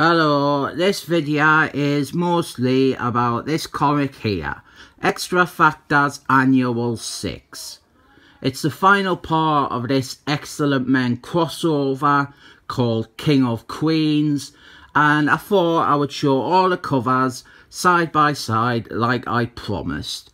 Hello, this video is mostly about this comic here, Extra Factors Annual 6. It's the final part of this Excellent Men crossover called King of Queens and I thought I would show all the covers side by side like I promised.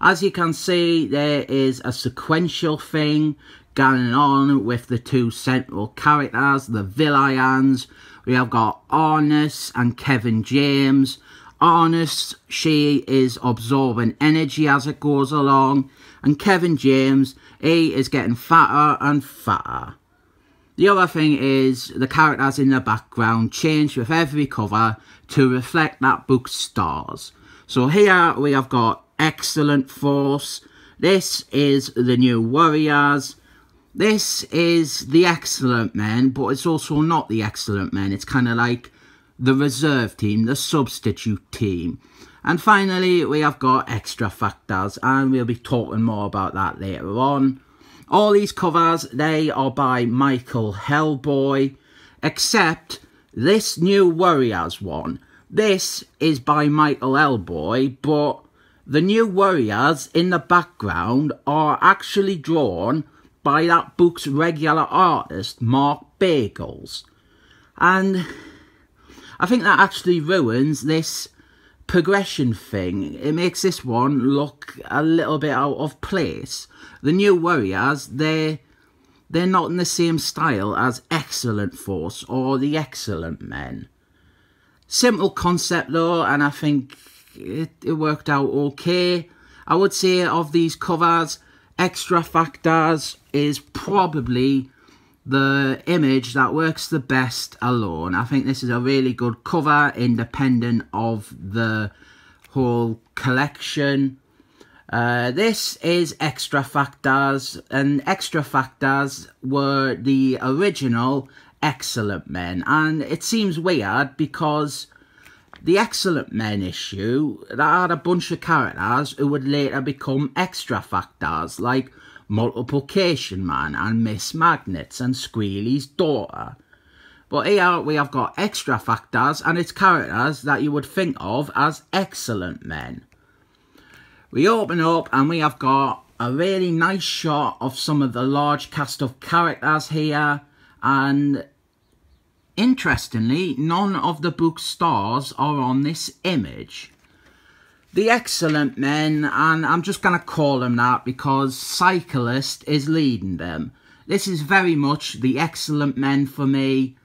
As you can see there is a sequential thing going on with the two central characters, the Villains. We have got Arnis and Kevin James. Arnis, she is absorbing energy as it goes along. And Kevin James, he is getting fatter and fatter. The other thing is the characters in the background change with every cover to reflect that book's stars. So here we have got Excellent Force. This is the New Warriors. This is the excellent men, but it's also not the excellent men. It's kind of like the reserve team, the substitute team. And finally, we have got extra factors, and we'll be talking more about that later on. All these covers, they are by Michael Hellboy, except this new Warriors one. This is by Michael Hellboy, but the new Warriors in the background are actually drawn by that book's regular artist, Mark Bagels. And I think that actually ruins this progression thing. It makes this one look a little bit out of place. The new Warriors, they're, they're not in the same style as Excellent Force or the Excellent Men. Simple concept though, and I think it, it worked out okay. I would say of these covers, Extra Factors is probably the image that works the best alone. I think this is a really good cover, independent of the whole collection. Uh, this is Extra Factors, and Extra Factors were the original Excellent Men, and it seems weird because the Excellent Men issue that had a bunch of characters who would later become Extra Factors, like Multiplication Man and Miss Magnets and Squealy's daughter. But here we have got Extra Factors and its characters that you would think of as Excellent Men. We open up and we have got a really nice shot of some of the large cast of characters here and Interestingly, none of the book's stars are on this image. The Excellent Men, and I'm just going to call them that because Cyclist is leading them. This is very much the Excellent Men for me.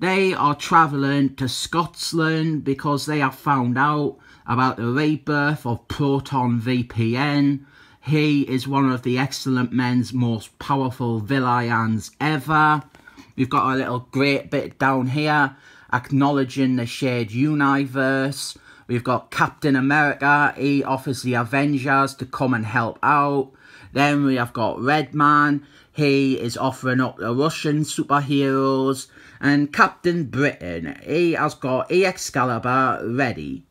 They are travelling to Scotland because they have found out about the rebirth of Proton VPN. He is one of the Excellent Men's most powerful villains ever. We've got a little great bit down here acknowledging the shared universe. We've got Captain America. He offers the Avengers to come and help out. Then we have got Redman. He is offering up the Russian superheroes. And Captain Britain. He has got Excalibur ready.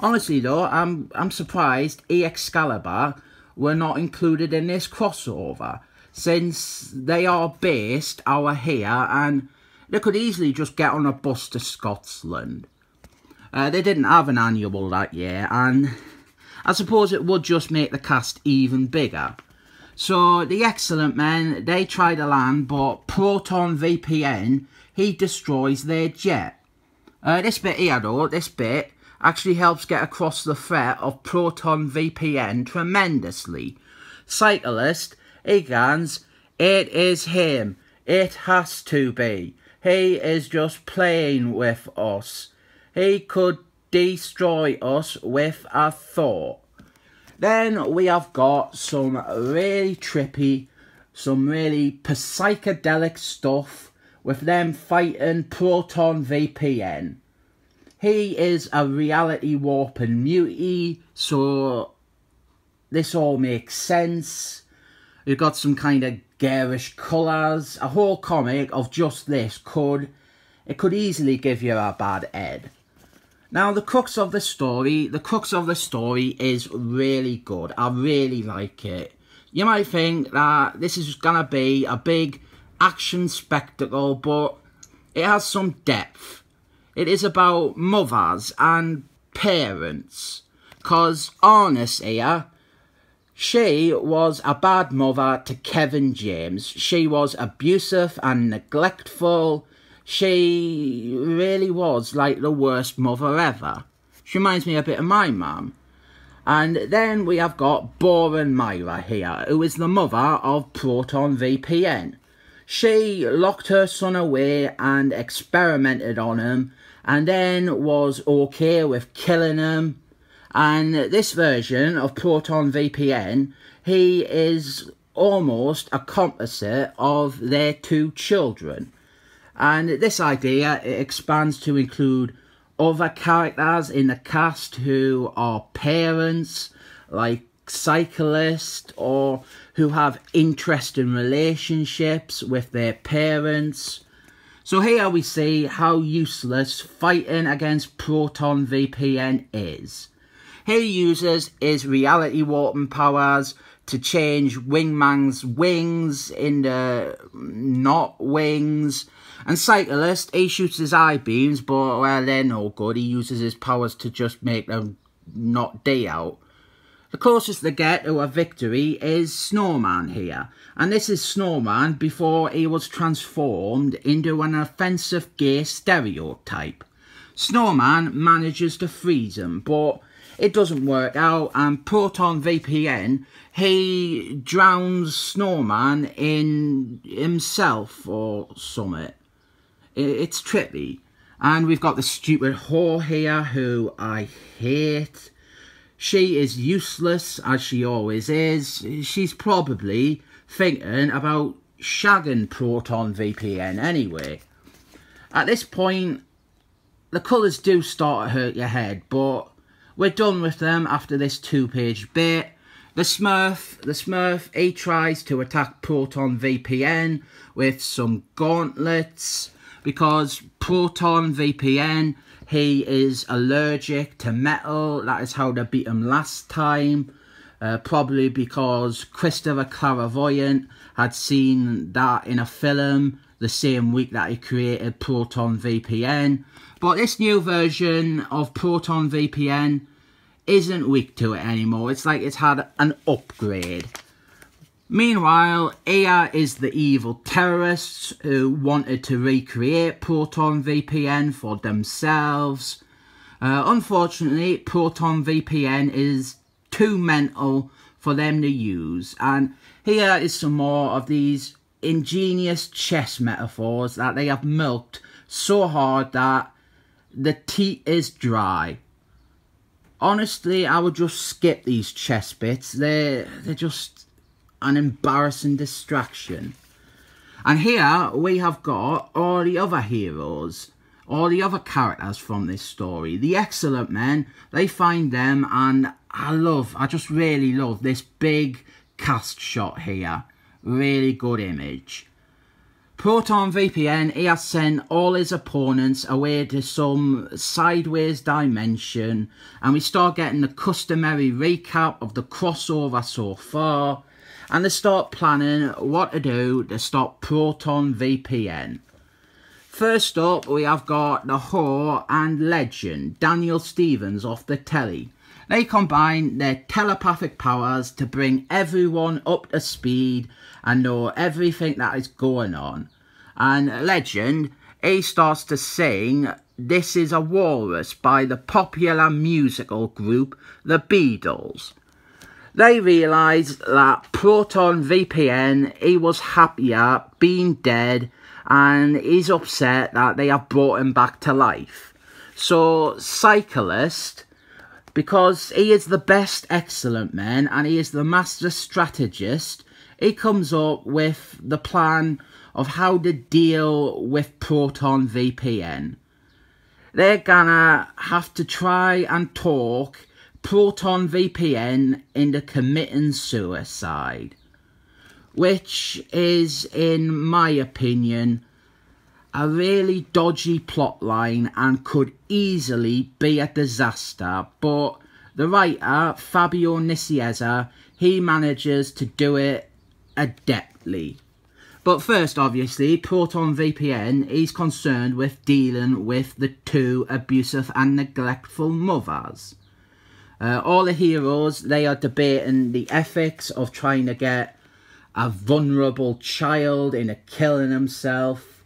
Honestly though, I'm, I'm surprised Excalibur were not included in this crossover since they are based over here and they could easily just get on a bus to Scotland. Uh, they didn't have an annual that year and I suppose it would just make the cast even bigger. So the excellent men, they try to land but Proton VPN, he destroys their jet. Uh, this bit here though, this bit, actually helps get across the threat of Proton VPN tremendously. Cyclist, Egans, it is him. It has to be. He is just playing with us. He could destroy us with a thought. Then we have got some really trippy, some really psychedelic stuff with them fighting Proton VPN. He is a reality warping mutie, so this all makes sense. You've got some kind of garish colours. A whole comic of just this could, it could easily give you a bad head. Now, the crux of the story, the crux of the story is really good. I really like it. You might think that this is going to be a big action spectacle, but it has some depth. It is about mothers and parents. Cause honest here, she was a bad mother to Kevin James. She was abusive and neglectful. She really was like the worst mother ever. She reminds me a bit of my mum. And then we have got Boran Myra here, who is the mother of Proton VPN. She locked her son away and experimented on him, and then was okay with killing him. And this version of Proton VPN, he is almost a composite of their two children. And this idea expands to include other characters in the cast who are parents, like cyclists, or who have interesting relationships with their parents. So here we see how useless fighting against Proton VPN is. Here uses his reality warping powers to change Wingman's wings into not wings and Cyclist, he shoots his eye beams, but well, they're no good. He uses his powers to just make them not day out. The closest they get to a victory is Snowman here. And this is Snowman before he was transformed into an offensive gay stereotype. Snowman manages to freeze him, but it doesn't work out and Proton VPN, he drowns Snowman in himself or something it's trippy. And we've got the stupid whore here who I hate. She is useless, as she always is. She's probably thinking about shagging Proton VPN anyway. At this point, the colours do start to hurt your head, but we're done with them after this two-page bit. The Smurf, the Smurf, he tries to attack Proton VPN with some gauntlets because Proton VPN, he is allergic to metal. That is how they beat him last time. Uh, probably because Christopher Clairvoyant had seen that in a film the same week that he created Proton VPN. But this new version of Proton VPN isn't weak to it anymore. It's like it's had an upgrade. Meanwhile, Aya is the evil terrorists who wanted to recreate Proton VPN for themselves. Uh, unfortunately, Proton VPN is too mental for them to use. And here is some more of these ingenious chess metaphors that they have milked so hard that the tea is dry. Honestly, I would just skip these chess bits. They're, they're just an embarrassing distraction. And here we have got all the other heroes, all the other characters from this story. The Excellent Men, they find them and I love, I just really love this big cast shot here. Really good image. Proton VPN, he has sent all his opponents away to some sideways dimension and we start getting the customary recap of the crossover so far and they start planning what to do to stop Proton VPN. First up, we have got the whore and legend, Daniel Stevens off the telly. They combine their telepathic powers to bring everyone up to speed and know everything that is going on. And Legend, he starts to sing This is a Walrus by the popular musical group The Beatles they realised that Proton VPN, he was happier being dead and he's upset that they have brought him back to life. So Cyclist, because he is the best excellent man and he is the master strategist, he comes up with the plan of how to deal with Proton VPN. They're gonna have to try and talk Proton VPN into committing suicide, which is, in my opinion, a really dodgy plotline and could easily be a disaster, but the writer, Fabio Nicieza, he manages to do it adeptly. but first, obviously, Proton VPN is concerned with dealing with the two abusive and neglectful mothers. Uh, all the heroes, they are debating the ethics of trying to get a vulnerable child into killing himself.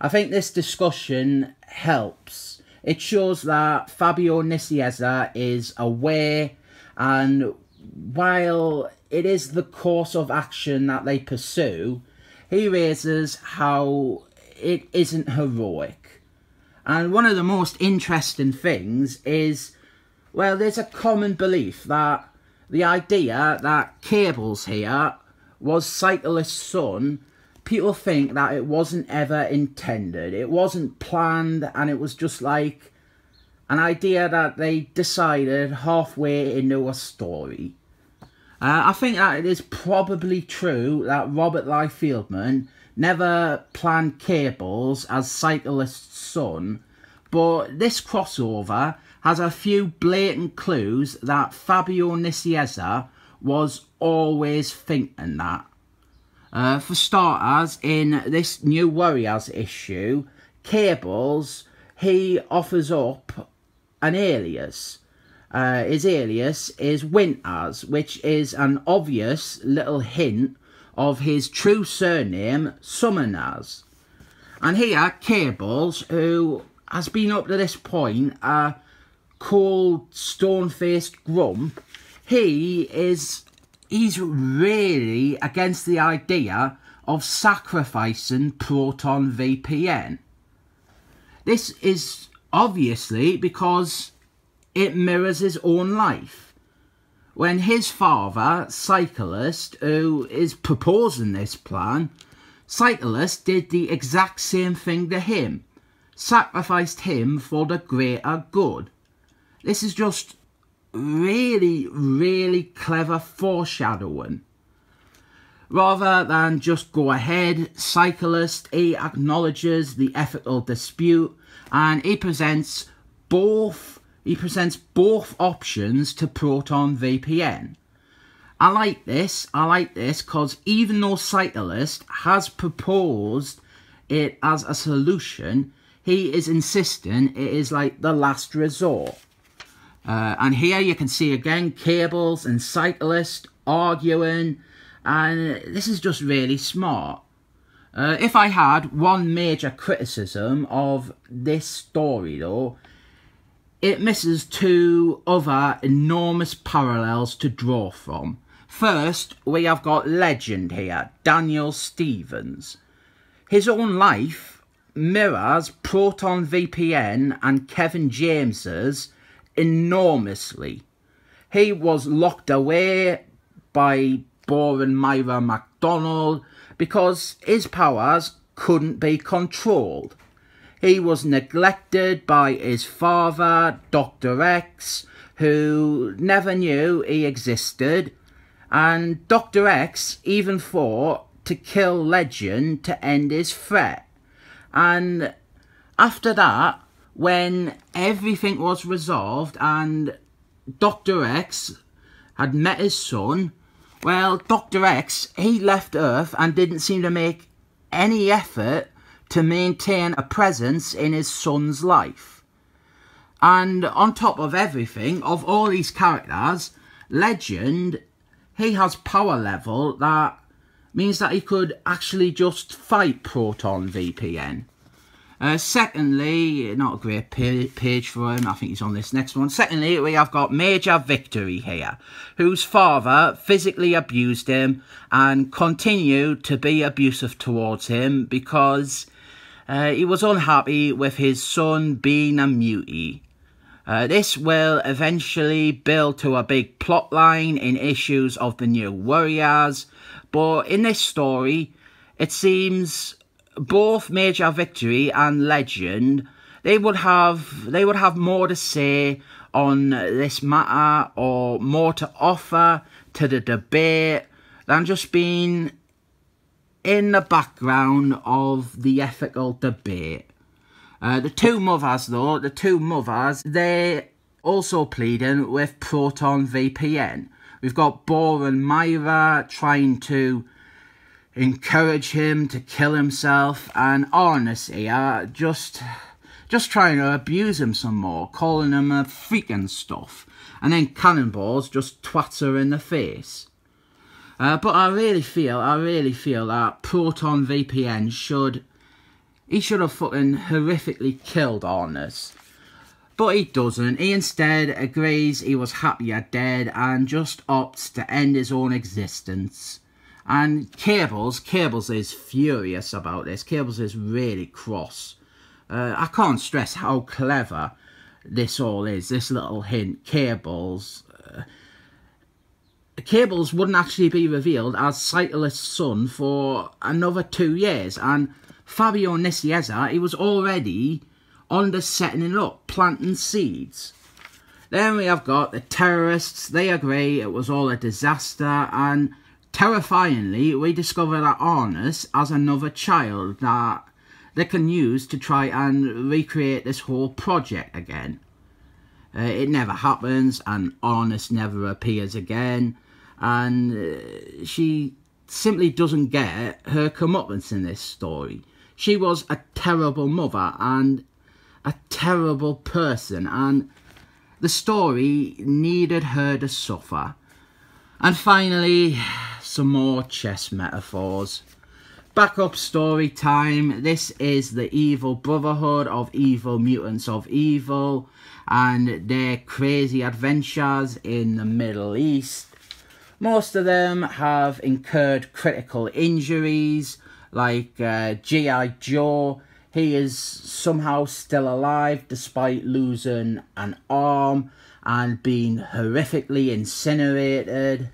I think this discussion helps. It shows that Fabio Nicieza is aware and while it is the course of action that they pursue, he raises how it isn't heroic. And one of the most interesting things is, well, there's a common belief that the idea that Cables here was Cyclist's son, people think that it wasn't ever intended. It wasn't planned and it was just like an idea that they decided halfway into a story. Uh, I think that it is probably true that Robert Liefeld never planned Cables as Cyclist's son, but this crossover has a few blatant clues that Fabio Nicieza was always thinking that. Uh, for starters, in this New Warriors issue, Cables, he offers up an alias. Uh, his alias is Winters, which is an obvious little hint of his true surname, Summoners. And here, Cables, who has been up to this point a cold, stone-faced grump, he is he's really against the idea of sacrificing Proton VPN. This is obviously because it mirrors his own life. When his father, Cyclist, who is proposing this plan, Cyclist did the exact same thing to him, sacrificed him for the greater good. This is just really, really clever foreshadowing. Rather than just go ahead, Cyclist, he acknowledges the ethical dispute and he presents both he presents both options to Proton VPN. I like this, I like this because even though Cyclist has proposed it as a solution, he is insisting it is like the last resort. Uh, and here you can see again cables and cyclists arguing and this is just really smart. Uh, if I had one major criticism of this story though, it misses two other enormous parallels to draw from. First, we have got legend here, Daniel Stevens. His own life mirrors Proton VPN and Kevin James's enormously. He was locked away by Boren Myra MacDonald because his powers couldn't be controlled. He was neglected by his father, Dr. X, who never knew he existed, and Dr. X even fought to kill Legend to end his threat. And after that, when everything was resolved and Dr. X had met his son, well, Dr. X, he left Earth and didn't seem to make any effort to maintain a presence in his son's life. And on top of everything, of all these characters, Legend, he has power level that means that he could actually just fight Proton VPN. Uh, secondly, not a great page for him. I think he's on this next one. Secondly, we have got Major Victory here, whose father physically abused him and continued to be abusive towards him because uh, he was unhappy with his son being a mutie. Uh, this will eventually build to a big plot line in issues of the New Warriors, but in this story, it seems both Major Victory and Legend, they would have they would have more to say on this matter or more to offer to the debate than just being in the background of the ethical debate. Uh, the two mothers, though, the two mothers, they also pleading with Proton VPN. We've got Boren Myra trying to encourage him to kill himself, and Arnis here just just trying to abuse him some more, calling him a freak stuff, and then Cannonballs just twats her in the face. Uh, but I really feel, I really feel that Proton VPN should, he should have fucking horrifically killed Arnis. But he doesn't. He instead agrees he was happier dead and just opts to end his own existence. And Cables, Cables is furious about this. Cables is really cross. Uh, I can't stress how clever this all is. This little hint. Cables. Uh, Cables wouldn't actually be revealed as Cyclist's son for another two years. And Fabio Nicieza, he was already on the setting it up, planting seeds. Then we have got the terrorists. They agree it was all a disaster, and terrifyingly, we discover that Arnis has another child that they can use to try and recreate this whole project again. Uh, it never happens, and Arnis never appears again, and uh, she simply doesn't get her comeuppance in this story. She was a terrible mother, and a terrible person and the story needed her to suffer. And finally, some more chess metaphors. Backup story time. This is the evil brotherhood of evil mutants of evil and their crazy adventures in the Middle East. Most of them have incurred critical injuries like uh, G.I. Joe he is somehow still alive despite losing an arm and being horrifically incinerated.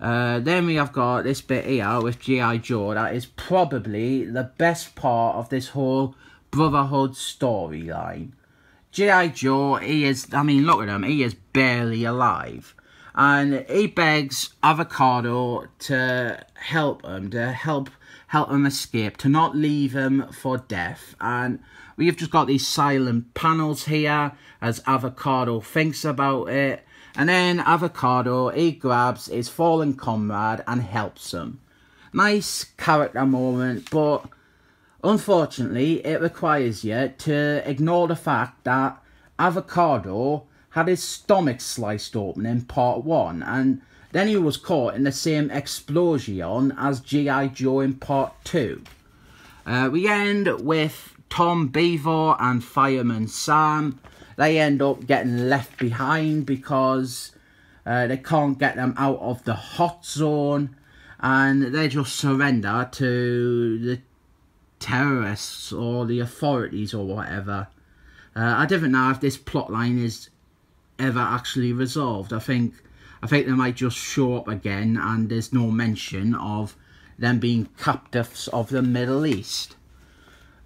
Uh, then we have got this bit here with G.I. Joe that is probably the best part of this whole Brotherhood storyline. G.I. Joe, he is, I mean, look at him, he is barely alive. And he begs Avocado to help him, to help help him escape, to not leave him for death. And we've just got these silent panels here as Avocado thinks about it. And then Avocado, he grabs his fallen comrade and helps him. Nice character moment, but unfortunately it requires you to ignore the fact that Avocado had his stomach sliced open in part one and then he was caught in the same explosion as G.I. Joe in part 2. Uh, we end with Tom Beaver and Fireman Sam. They end up getting left behind because uh, they can't get them out of the hot zone and they just surrender to the terrorists or the authorities or whatever. Uh, I don't know if this plotline is ever actually resolved. I think I think they might just show up again and there's no mention of them being captives of the Middle East.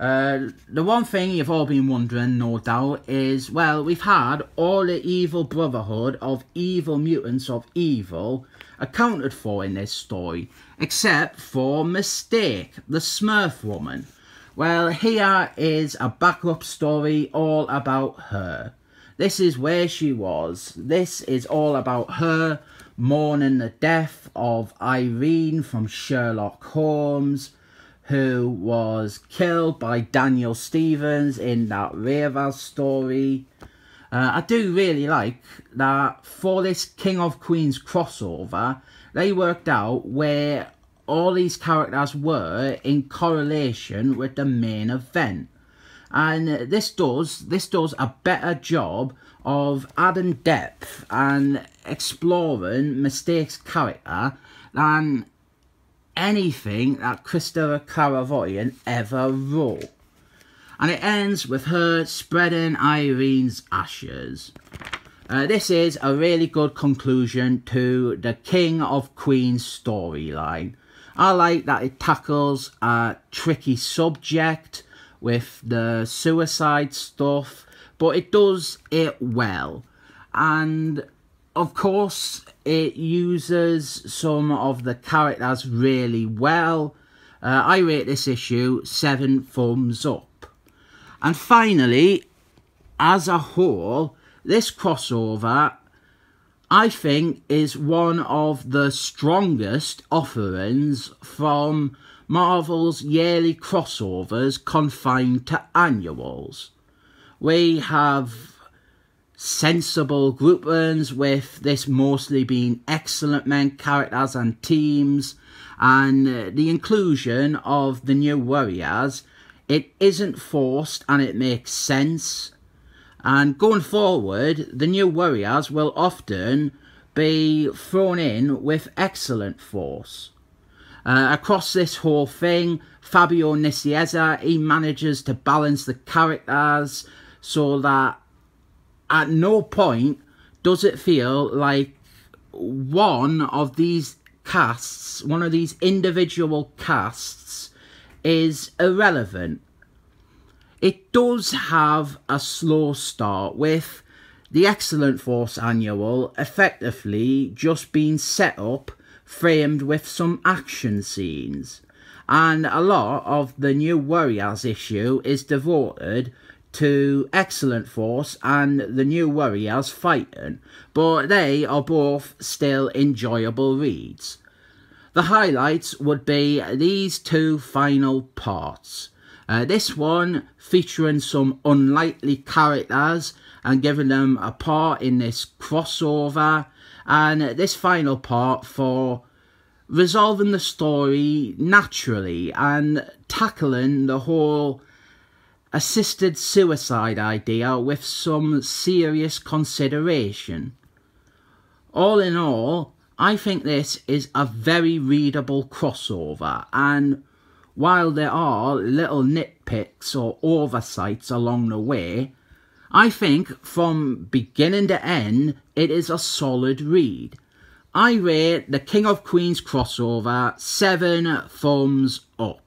Uh, the one thing you've all been wondering, no doubt, is, well, we've had all the evil brotherhood of evil mutants of evil accounted for in this story, except for Mistake, the Smurf woman. Well, here is a backup story all about her. This is where she was. This is all about her mourning the death of Irene from Sherlock Holmes, who was killed by Daniel Stevens in that Rayval story. Uh, I do really like that for this King of Queens crossover, they worked out where all these characters were in correlation with the main event and this does this does a better job of adding depth and exploring mistakes character than anything that Christopher Caravaggio ever wrote. And it ends with her spreading Irene's ashes. Uh, this is a really good conclusion to the King of Queens storyline. I like that it tackles a tricky subject with the suicide stuff, but it does it well. And of course, it uses some of the characters really well. Uh, I rate this issue 7 thumbs up. And finally, as a whole, this crossover, I think is one of the strongest offerings from Marvel's yearly crossovers confined to annuals. We have sensible groupings with this mostly being excellent men characters and teams. And uh, the inclusion of the new warriors it isn't forced and it makes sense. And going forward the new warriors will often be thrown in with excellent force. Uh, across this whole thing Fabio Nicieza he manages to balance the characters so that at no point does it feel like one of these casts, one of these individual casts, is irrelevant. It does have a slow start with the Excellent Force Annual effectively just being set up, framed with some action scenes. And a lot of the New Warriors issue is devoted to Excellent Force and the New Warriors fighting, but they are both still enjoyable reads. The highlights would be these two final parts. Uh, this one featuring some unlikely characters and giving them a part in this crossover, and this final part for resolving the story naturally and tackling the whole assisted suicide idea with some serious consideration. All in all, I think this is a very readable crossover and while there are little nitpicks or oversights along the way, I think from beginning to end it is a solid read. I rate the King of Queens crossover 7 thumbs up.